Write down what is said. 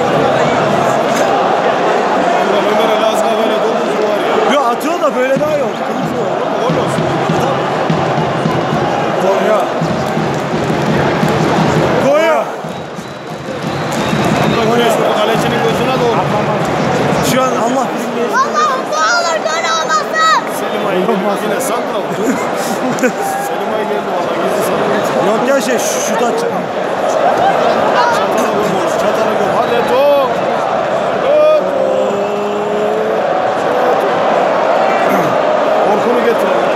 ya. Yo atıyor da böyle daha iyi oldu. Gol olsun. Konya. Konya. Vurdu kalecinin gözüne doğru. Şu an Allah bizim. Allah'ım ne olur gol olmasın. Selim Ay geldi. Yine sakla vurdu. Selim Ay geldi valla. Gizli sakla. Yok ya şey şut atacak. Thank you.